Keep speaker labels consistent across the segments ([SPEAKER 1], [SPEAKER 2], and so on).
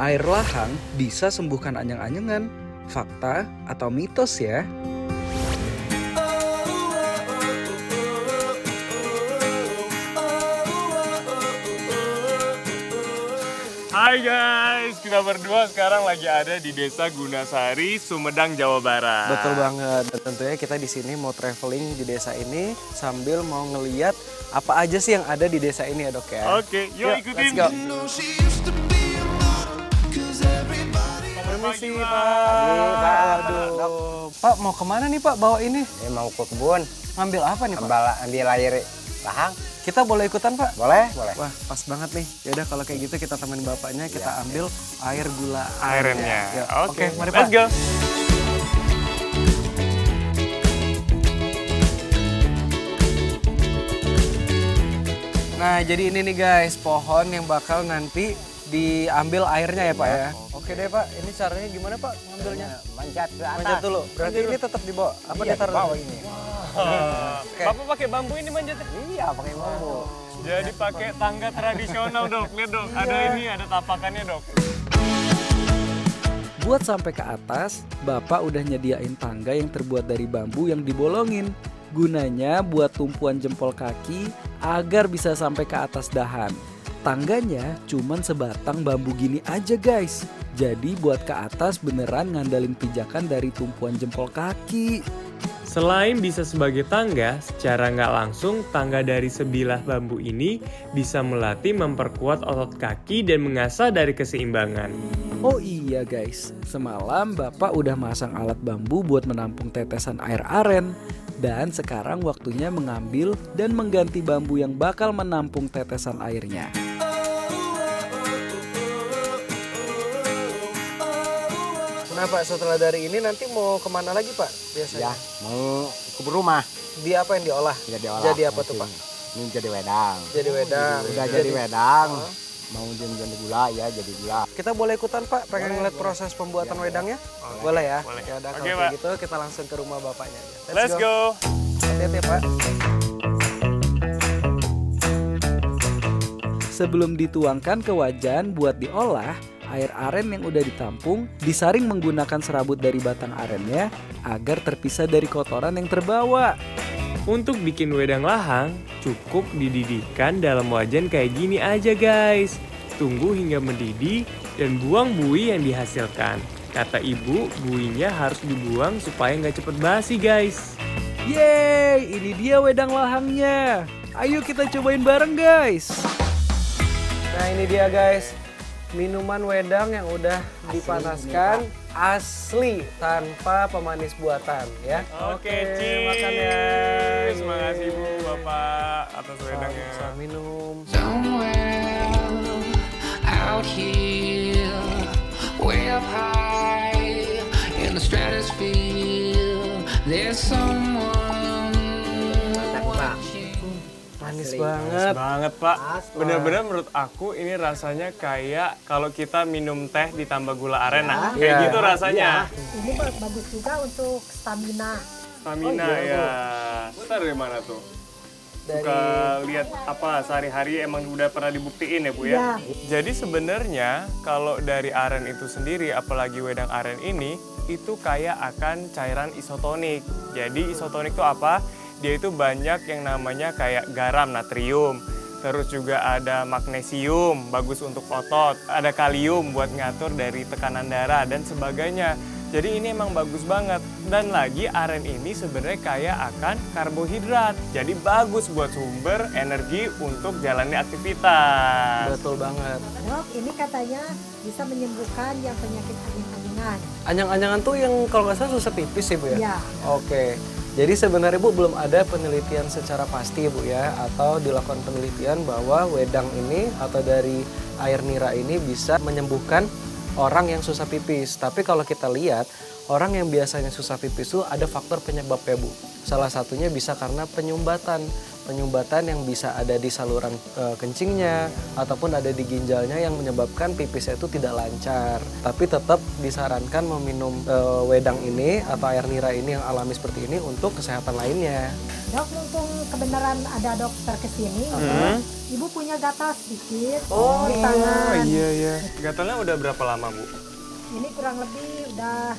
[SPEAKER 1] Air lahang bisa sembuhkan anyang-anyangan. Fakta atau mitos ya?
[SPEAKER 2] Hai guys, kita berdua sekarang lagi ada di Desa Gunasari, Sumedang, Jawa Barat.
[SPEAKER 3] Betul banget. Dan tentunya kita di sini mau traveling di desa ini sambil mau ngeliat apa aja sih yang ada di desa ini ya dok ya.
[SPEAKER 2] Oke, yuk, ikutin.
[SPEAKER 3] Let's go. Permisi Pak. Aduh. Pak mau ke mana nih Pak bawa ini?
[SPEAKER 4] Ini mau ke kebun,
[SPEAKER 3] Ngambil apa nih Pak?
[SPEAKER 4] ambil, ambil air lahang.
[SPEAKER 3] Kita boleh ikutan Pak?
[SPEAKER 4] Boleh? Boleh.
[SPEAKER 3] Wah pas banget nih. Yaudah kalau kayak gitu kita temenin bapaknya kita ambil air gula
[SPEAKER 2] Airennya.
[SPEAKER 3] Ya,
[SPEAKER 2] Oke,
[SPEAKER 3] Oke, mari
[SPEAKER 2] let's
[SPEAKER 3] Pak.
[SPEAKER 2] go.
[SPEAKER 3] Nah, jadi ini nih guys, pohon yang bakal nanti diambil airnya ya Pak ya. Oke deh Pak, ini caranya gimana Pak ngambilnya?
[SPEAKER 4] Manjat ke atas.
[SPEAKER 3] Manjat dulu. Berarti ini tetap di bawah. Apa
[SPEAKER 4] Iya,
[SPEAKER 3] ditaruh
[SPEAKER 4] di bawah ini.
[SPEAKER 2] Bapak pakai bambu ini manjatnya?
[SPEAKER 4] Iya, pakai bambu.
[SPEAKER 2] Jadi pakai tangga tradisional dok, lihat dok. Ada ini, ada tapakannya dok.
[SPEAKER 1] Buat sampai ke atas, Bapak udah nyediain tangga yang terbuat dari bambu yang dibolongin. Gunanya buat tumpuan jempol kaki agar bisa sampai ke atas dahan. Tangganya cuman sebatang bambu gini aja guys. Jadi buat ke atas beneran ngandalin pijakan dari tumpuan jempol kaki.
[SPEAKER 2] Selain bisa sebagai tangga, secara nggak langsung tangga dari sebilah bambu ini bisa melatih memperkuat otot kaki dan mengasah dari keseimbangan.
[SPEAKER 1] Oh iya guys, semalam Bapak udah masang alat bambu buat menampung tetesan air aren. Dan sekarang waktunya mengambil dan mengganti bambu yang bakal menampung tetesan airnya.
[SPEAKER 3] Nah Pak, setelah dari ini nanti mau ke mana lagi Pak biasanya?
[SPEAKER 4] Ya, mau ke rumah.
[SPEAKER 3] Di apa yang diolah?
[SPEAKER 4] Jadi olah.
[SPEAKER 3] Jadi apa tuh Pak?
[SPEAKER 4] Ini jadi wedang.
[SPEAKER 3] Jadi wedang.
[SPEAKER 4] Udah jadi wedang. Mau jadi gula ya, jadi gula.
[SPEAKER 3] Kita boleh ikutan Pak, pengen ngeliat proses pembuatan wedangnya? Boleh ya?
[SPEAKER 2] Boleh.
[SPEAKER 3] Ya udah
[SPEAKER 2] Oke,
[SPEAKER 3] kalau kayak
[SPEAKER 2] Pak.
[SPEAKER 3] gitu kita langsung ke rumah bapaknya aja.
[SPEAKER 2] Let's go.
[SPEAKER 3] Hati-hati ya, Pak.
[SPEAKER 1] Sebelum dituangkan ke wajan buat diolah, air aren yang udah ditampung disaring menggunakan serabut dari batang arennya agar terpisah dari kotoran yang terbawa.
[SPEAKER 2] Untuk bikin wedang lahang, cukup dididihkan dalam wajan kayak gini aja guys. Tunggu hingga mendidih dan buang buih yang dihasilkan. Kata ibu, buihnya harus dibuang supaya nggak cepet basi guys.
[SPEAKER 1] Yeay, ini dia wedang lahangnya. Ayo kita cobain bareng guys.
[SPEAKER 3] Nah ini dia guys, minuman wedang yang udah dipanaskan asli tanpa pemanis buatan ya.
[SPEAKER 2] Oke, cheers.
[SPEAKER 3] makan ya.
[SPEAKER 2] Terima kasih Bu, Bapak atas wedangnya.
[SPEAKER 3] Bisa minum.
[SPEAKER 5] Somewhere out here, way up high in the stratosphere, there's someone.
[SPEAKER 3] Manis banget.
[SPEAKER 2] banget Pak. Bener-bener menurut aku ini rasanya kayak kalau kita minum teh ditambah gula aren. Nah, kayak
[SPEAKER 3] Iya.
[SPEAKER 2] gitu rasanya.
[SPEAKER 6] Ini ba- bagus juga untuk stamina.
[SPEAKER 2] Stamina
[SPEAKER 3] Oh, iya,
[SPEAKER 2] ya. Bentar dari mana tuh?
[SPEAKER 3] Dari
[SPEAKER 2] Suka lihat apa sehari-hari emang udah pernah dibuktiin ya Bu ya? Jadi sebenarnya kalau dari aren itu sendiri apalagi wedang aren ini itu kayak akan cairan isotonik. Jadi isotonik itu apa? Dia itu banyak yang namanya kayak garam natrium. Terus juga ada magnesium, bagus untuk otot. Ada kalium buat ngatur dari tekanan darah dan sebagainya. Jadi ini emang bagus banget. Dan lagi aren ini sebenarnya kaya akan karbohidrat. Jadi bagus buat sumber energi untuk jalani aktivitas.
[SPEAKER 3] betul banget.
[SPEAKER 6] Dok, ini katanya bisa menyembuhkan yang penyakit angin-angingan.
[SPEAKER 3] Anyang-anyangan tuh yang kalau nggak salah susah pipis ya bu ya?
[SPEAKER 6] Iya.
[SPEAKER 3] Oke. Jadi sebenarnya Bu belum ada penelitian secara pasti Bu ya atau dilakukan penelitian bahwa wedang ini atau dari air nira ini bisa menyembuhkan orang yang susah pipis. Tapi kalau kita lihat orang yang biasanya susah pipis itu ada faktor penyebabnya Bu. Salah satunya bisa karena penyumbatan. Penyumbatan yang bisa ada di saluran e, kencingnya ataupun ada di ginjalnya yang menyebabkan pipisnya itu tidak lancar. Tapi tetap disarankan meminum e, wedang ini atau air nira ini yang alami seperti ini untuk kesehatan lainnya.
[SPEAKER 6] Dok, mumpung kebenaran ada dokter ke sini,
[SPEAKER 2] Hmm.
[SPEAKER 6] ibu punya gatal sedikit
[SPEAKER 2] Oh,
[SPEAKER 6] di tangan.
[SPEAKER 2] iya iya. Gatalnya udah berapa lama bu?
[SPEAKER 6] Ini kurang lebih udah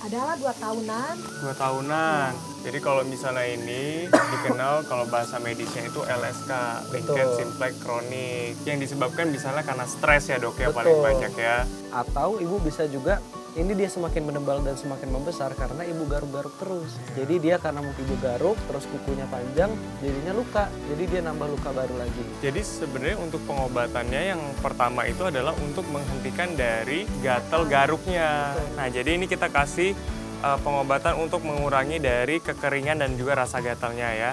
[SPEAKER 6] adalah dua tahunan.
[SPEAKER 2] Dua tahunan. Jadi kalau misalnya ini dikenal kalau bahasa medisnya itu LSK, lingked
[SPEAKER 3] Betul.
[SPEAKER 2] simplex kronik, yang disebabkan misalnya karena stres ya dok ya paling
[SPEAKER 3] Betul.
[SPEAKER 2] banyak ya.
[SPEAKER 3] Atau ibu bisa juga ini dia semakin menebal dan semakin membesar karena ibu garuk-garuk terus. Jadi dia karena mau ibu garuk terus kukunya panjang jadinya luka. Jadi dia nambah luka baru lagi.
[SPEAKER 2] Jadi sebenarnya untuk pengobatannya yang pertama itu adalah untuk menghentikan dari gatal garuknya. Nah jadi ini kita kasih uh, pengobatan untuk mengurangi dari kekeringan dan juga rasa gatalnya ya.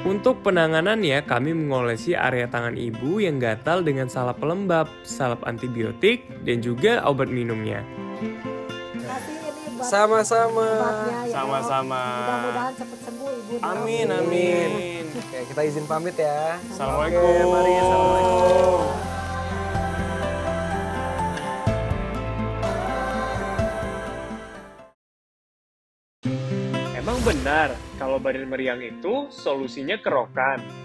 [SPEAKER 2] Untuk penanganannya, kami mengolesi area tangan ibu yang gatal dengan salep pelembab, salep antibiotik, dan juga obat minumnya.
[SPEAKER 3] Sama-sama.
[SPEAKER 6] ya.
[SPEAKER 2] Sama-sama.
[SPEAKER 6] Mudah-mudahan cepat sembuh ibu.
[SPEAKER 2] Amin, amin.
[SPEAKER 3] Oke, kita izin pamit ya.
[SPEAKER 2] Assalamualaikum.
[SPEAKER 3] Oke, mari, assalamualaikum.
[SPEAKER 2] Benar kalau badan meriang itu solusinya kerokan.